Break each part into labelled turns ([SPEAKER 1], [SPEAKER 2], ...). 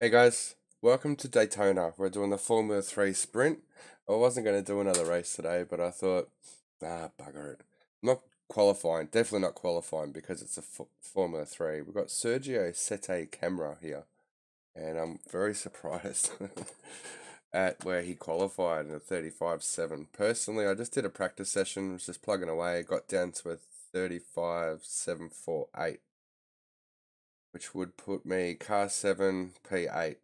[SPEAKER 1] Hey guys, welcome to Daytona. We're doing the Formula 3 sprint. I wasn't going to do another race today, but I thought, ah, bugger it. I'm not qualifying, definitely not qualifying because it's a Formula 3. We've got Sergio Sette Câmara here, and I'm very surprised at where he qualified in a 35.7. Personally, I just did a practice session, was just plugging away, got down to a 35.748 which would put me car 7 P8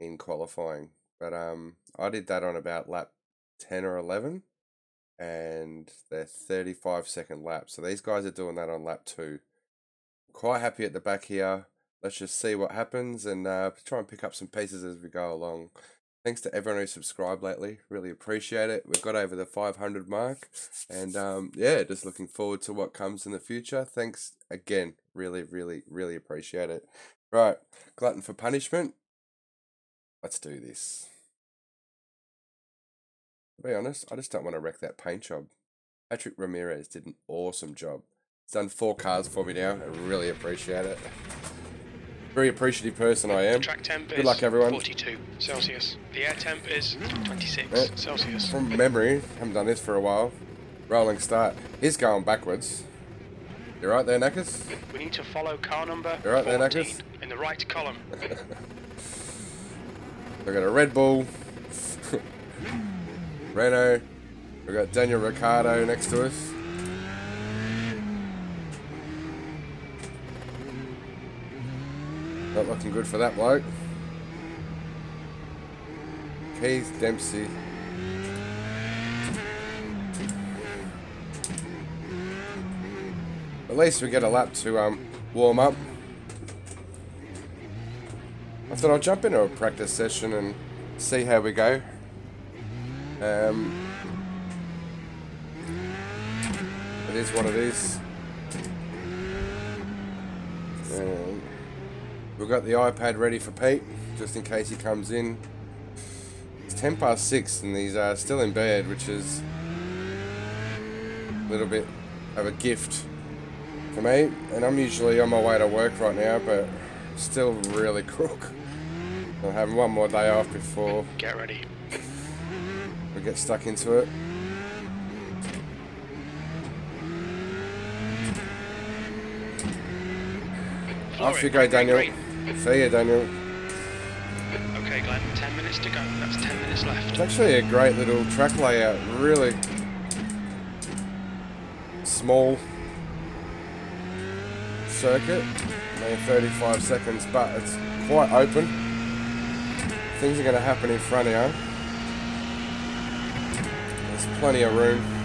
[SPEAKER 1] in qualifying. But um I did that on about lap 10 or 11 and they're 35 second lap. So these guys are doing that on lap 2. Quite happy at the back here. Let's just see what happens and uh, try and pick up some pieces as we go along. Thanks to everyone who subscribed lately. Really appreciate it. We've got over the 500 mark. And um, yeah, just looking forward to what comes in the future. Thanks again. Really, really, really appreciate it. Right, glutton for punishment. Let's do this. To be honest, I just don't want to wreck that paint job. Patrick Ramirez did an awesome job. He's done four cars for me now. I really appreciate it. Very appreciative person I am.
[SPEAKER 2] Track temp
[SPEAKER 1] Good luck, everyone.
[SPEAKER 2] 42 Celsius. The air temp is 26
[SPEAKER 1] Yeah.
[SPEAKER 2] Celsius.
[SPEAKER 1] From memory, haven't done this for a while. Rolling start. He's going backwards. You right there, Knackers?
[SPEAKER 2] We need to follow car number
[SPEAKER 1] You right there,
[SPEAKER 2] 14
[SPEAKER 1] Knackers?
[SPEAKER 2] in the right column.
[SPEAKER 1] We've got a Red Bull. Renault. We've got Daniel Ricciardo next to us. Not looking good for that bloke. Keith Dempsey. At least we get a lap to um, warm up. I thought I'll jump into a practice session and see how we go. Um, it is what it is. Um, we've got the iPad ready for Pete, just in case he comes in. It's 10 past 6 and he's uh, still in bed, which is a little bit of a gift for me. And I'm usually on my way to work right now, but still really crook. I'm having one more day off before
[SPEAKER 2] Get ready.
[SPEAKER 1] we get stuck into it. Off you go, Daniel. See you, Daniel.
[SPEAKER 2] Okay, Glenn, 10 minutes to go. That's 10 minutes left.
[SPEAKER 1] It's actually a great little track layout. Really small circuit, only 35 seconds, but it's quite open. Things are going to happen in front of you. There's plenty of room.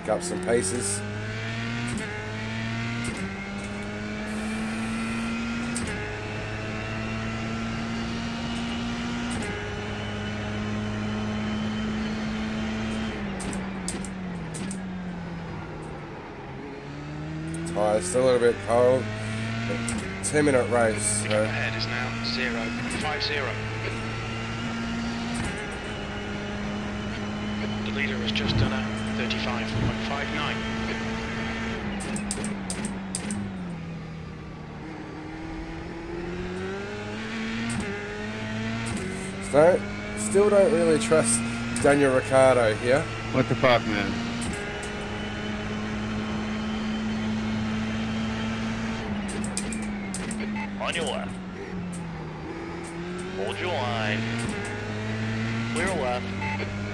[SPEAKER 1] Pick up some paces. Tires still a little bit cold. 10 minute race.
[SPEAKER 2] The
[SPEAKER 1] So
[SPEAKER 2] ahead is now 0, 5 0. The leader has just done a 35.59.
[SPEAKER 1] don't, still don't really trust Daniel Ricciardo here.
[SPEAKER 3] What the fuck, man?
[SPEAKER 4] On your left. Hold your line. Clear left.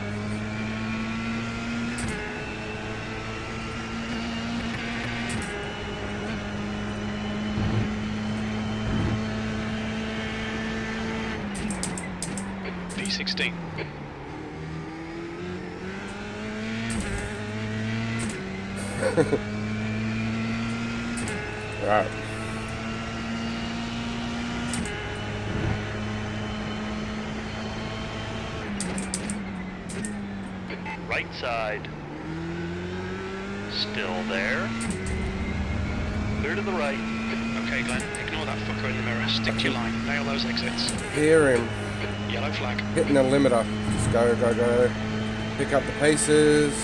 [SPEAKER 2] 16.
[SPEAKER 1] Alright.
[SPEAKER 4] Right side. Still there. Clear to the right.
[SPEAKER 2] Okay, Glenn, ignore that fucker in the mirror. Stick to your line. Nail those exits.
[SPEAKER 1] Hear him.
[SPEAKER 2] Yellow flag.
[SPEAKER 1] Hitting the limiter. Just go, go, go. Pick up the paces.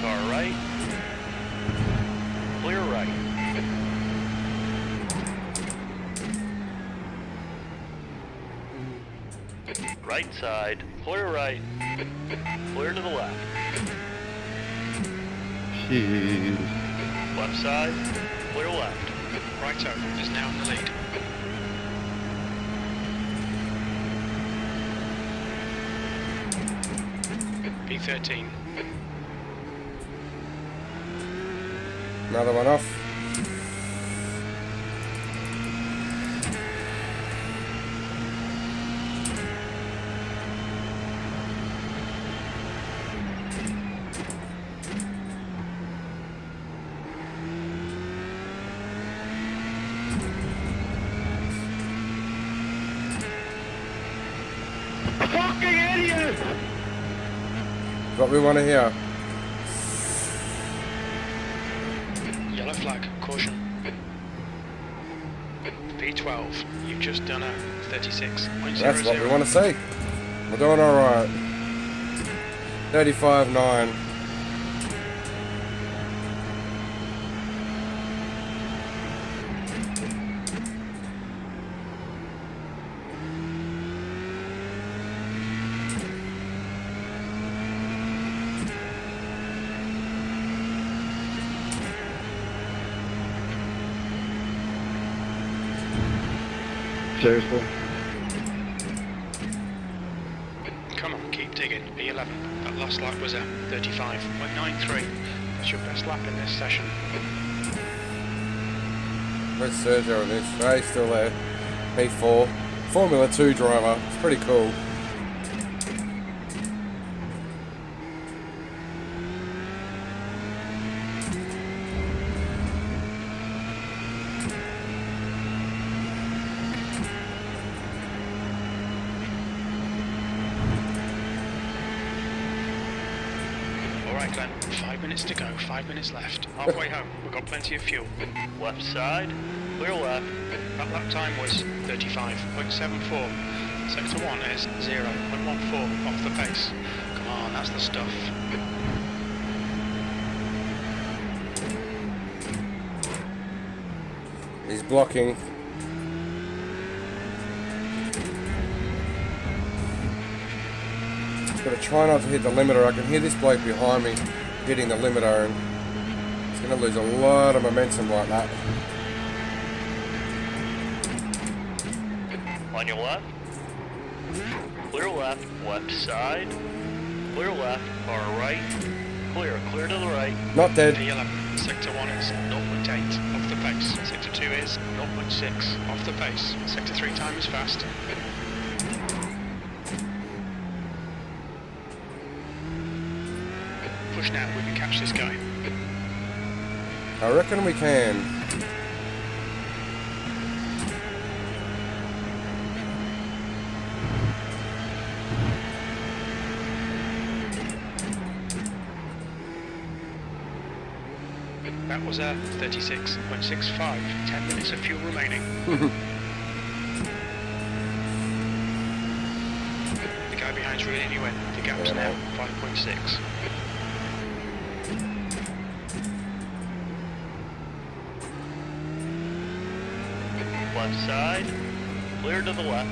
[SPEAKER 4] Car right. Clear right. Right side. Clear right. Clear to the left.
[SPEAKER 3] Jeez.
[SPEAKER 4] Left side. Clear left.
[SPEAKER 2] Right Righto is now in the lead. P13.
[SPEAKER 1] Another one off.
[SPEAKER 3] Fucking idiot!
[SPEAKER 1] What we want to hear.
[SPEAKER 2] Yellow flag. Caution. P12. You've just done a 36.00.
[SPEAKER 1] That's what we want to see. We're doing alright. 35
[SPEAKER 3] Seriously?
[SPEAKER 2] Come on, keep digging. P11. That last lap was a 35.93. That's your best lap in this session.
[SPEAKER 1] Where's Sergio on this? No, he's still there. P4. Formula 2 driver. It's pretty cool.
[SPEAKER 2] Alright, Glenn. Five minutes to go. Five minutes left. Halfway home. We've got plenty of fuel.
[SPEAKER 4] Left side. Clear left.
[SPEAKER 2] That lap time was 35.74. Sector 1 is 0.14 off the pace. Come on, that's the stuff.
[SPEAKER 1] He's blocking. Gotta try not to hit the limiter. I can hear this bloke behind me hitting the limiter and he's gonna lose a lot of momentum like that.
[SPEAKER 4] On your left. Clear left. Left side. Clear left. Car right. Clear. Clear to the right.
[SPEAKER 1] Not dead.
[SPEAKER 2] P11. Sector 1 is 0.8 off the pace. Sector 2 is 0.6 off the pace. Sector 3 time is fast. Now, we can catch this guy.
[SPEAKER 1] I reckon we can.
[SPEAKER 2] That was a 36.65. 10 minutes of fuel remaining. the guy behind's you in. The gap's
[SPEAKER 1] Yeah.
[SPEAKER 2] now 5.6.
[SPEAKER 4] Left side. Clear to the left.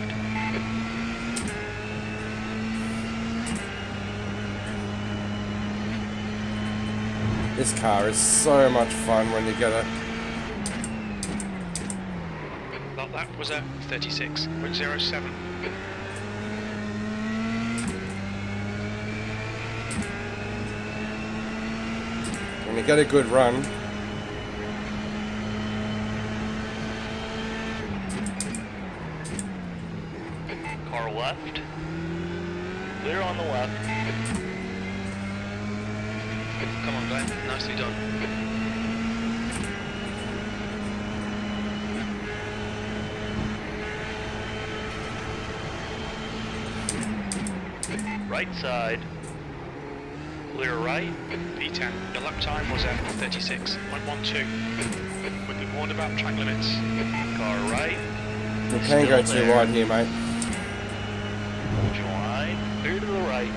[SPEAKER 1] This car is so much fun when you get it.
[SPEAKER 2] That lap was a 36.07.
[SPEAKER 1] When you get a good run,
[SPEAKER 4] Car left. Clear on the left.
[SPEAKER 2] Come on, Glenn. Nicely done.
[SPEAKER 4] Right side. Clear right.
[SPEAKER 2] P10. Your lap time was at 36.12. We've been warned about track limits.
[SPEAKER 4] Car right.
[SPEAKER 1] You can go too wide here, mate.
[SPEAKER 4] Clear to the right.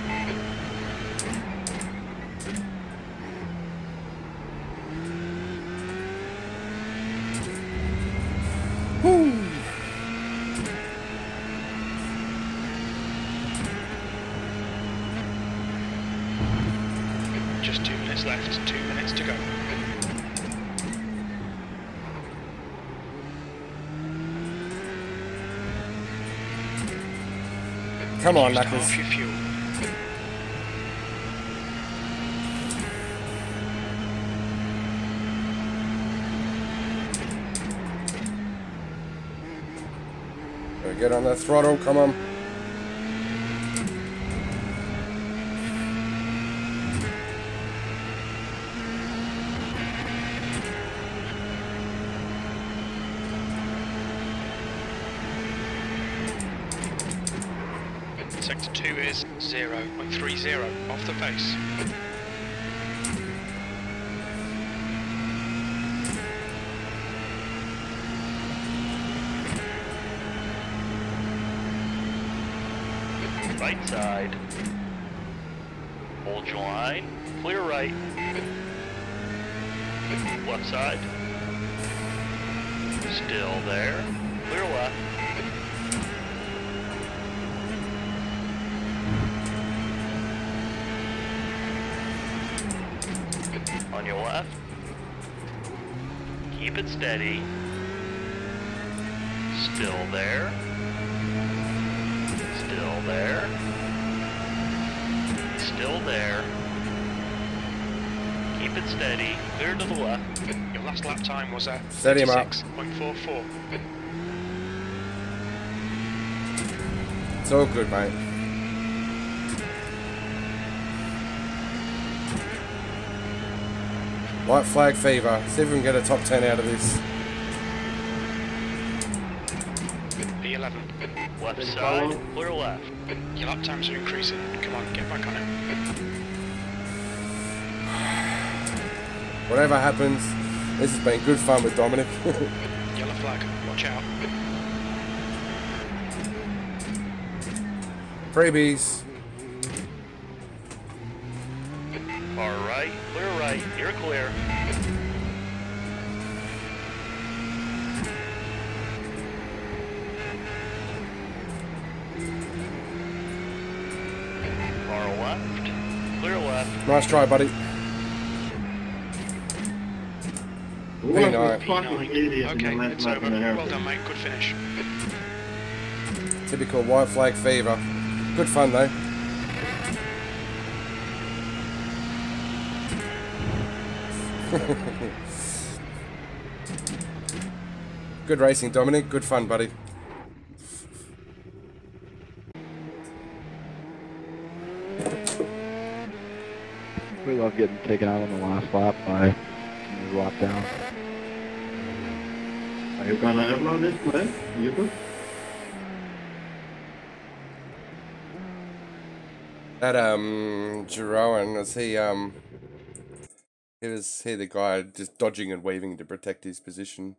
[SPEAKER 2] Just two minutes left. Two minutes to go.
[SPEAKER 1] Come on, Knuckles.
[SPEAKER 2] half your fuel.
[SPEAKER 1] Gotta Get on the throttle, come on.
[SPEAKER 2] 2 is 0.30 off the pace.
[SPEAKER 4] Right side. Hold your line. Clear right. Left side. Still there. Clear left. On your left. Keep it steady. Still there. Still there. Still there. Keep it steady. Clear to the left.
[SPEAKER 2] Your last lap time was at
[SPEAKER 1] Steady him up.
[SPEAKER 2] 36.44.
[SPEAKER 1] It's all good, mate. White flag fever. See if we can get a top 10 out of this.
[SPEAKER 2] P11.
[SPEAKER 4] Left side.
[SPEAKER 3] follow.
[SPEAKER 4] Clear left.
[SPEAKER 2] Your lap times are increasing. Come on, get back on it.
[SPEAKER 1] Whatever happens, this has been good fun with Dominic.
[SPEAKER 2] Yellow flag. Watch out.
[SPEAKER 1] Freebies.
[SPEAKER 4] Far right. Clear right. You're clear. Far left. Clear left.
[SPEAKER 1] Nice try, buddy.
[SPEAKER 3] What a
[SPEAKER 1] nine.
[SPEAKER 3] fucking idiot in the
[SPEAKER 2] Okay,
[SPEAKER 3] last
[SPEAKER 2] it's
[SPEAKER 3] lap
[SPEAKER 2] over.
[SPEAKER 3] and.
[SPEAKER 2] Well done, mate. Good finish.
[SPEAKER 1] Typical white flag fever. Good fun, though. Good racing, Dominic. Good fun, buddy.
[SPEAKER 5] We love getting taken out on the last lap by the lap down.
[SPEAKER 3] Are you gonna upload this clip? YouTube?
[SPEAKER 1] That um Jeroen, was he um he was he the guy just dodging and weaving to protect his position.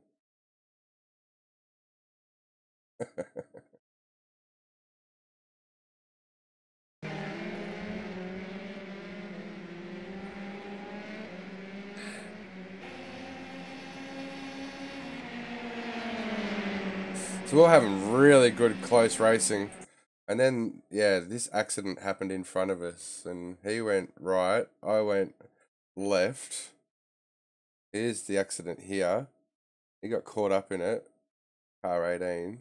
[SPEAKER 1] So we're having really good close racing. And then, yeah, this accident happened in front of us, and he went right, I went left. Here's the accident here. He got caught up in it. Car 18.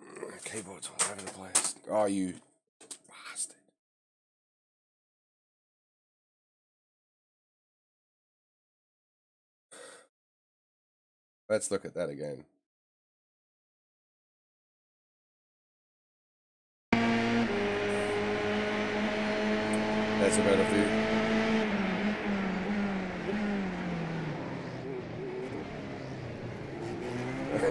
[SPEAKER 1] Mm, keyboard's all over the place. Oh, you Let's look at that again. That's a better view.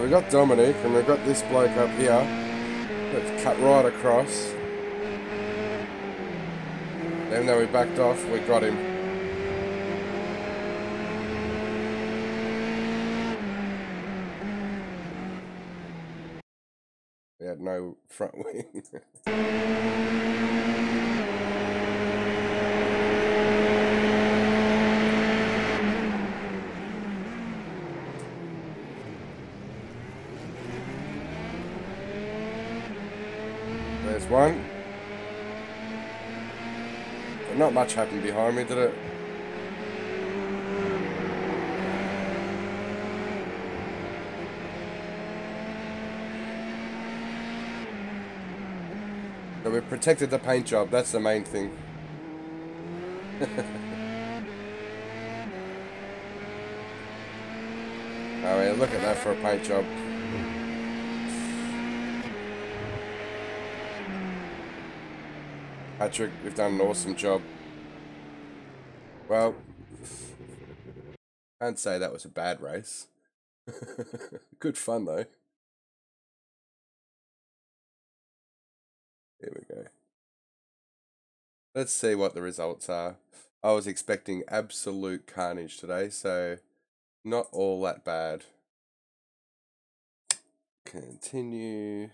[SPEAKER 1] we got Dominic and we've got this bloke up here. Let's cut right across. Even though we backed off, we got him. We had no front wing. There's one. But not much happened behind me, did it? So we protected the paint job, that's the main thing. oh yeah, look at that for a paint job. Patrick, you've done an awesome job. Well, can't say that was a bad race. Good fun though. Let's see what the results are. I was expecting absolute carnage today, so not all that bad. Continue.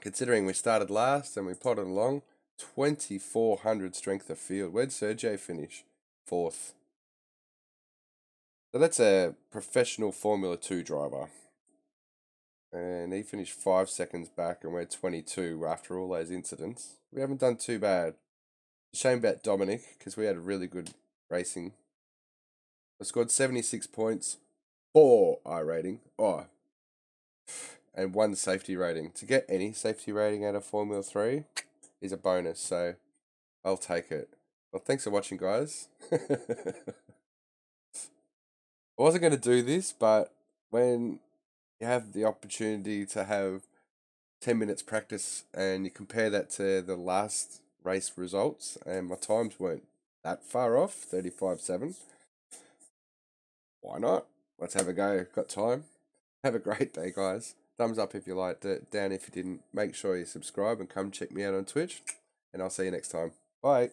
[SPEAKER 1] Considering we started last and we potted along, 2400 strength of field. Where'd Sergio finish? Fourth. So that's a professional Formula 2 driver. And he finished five seconds back, and we're 22 after all those incidents. We haven't done too bad. Shame about Dominic, because we had a really good racing. I scored 76 points, four iRating. Oh, and one safety rating. To get any safety rating out of Formula 3 is a bonus, so I'll take it. Well, thanks for watching, guys. I wasn't going to do this, but when you have the opportunity to have 10 minutes practice and you compare that to the last race results, and my times weren't that far off 35 7, why not? Let's have a go. Got time. Have a great day, guys. Thumbs up if you liked it. Down if you didn't. Make sure you subscribe and come check me out on Twitch. And I'll see you next time. Bye.